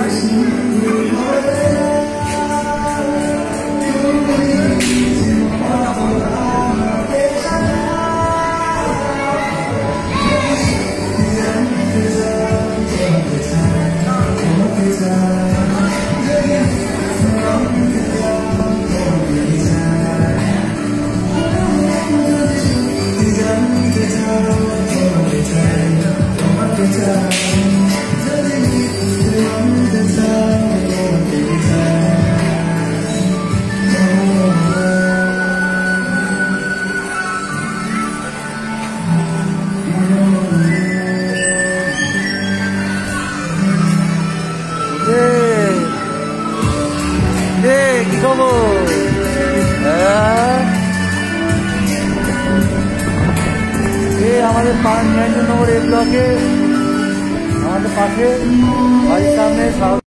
Christ. কি খবর হ্যাঁ? আমাদের নয় নম্বর এই ব্লকে আমাদের পাশে বাড়ির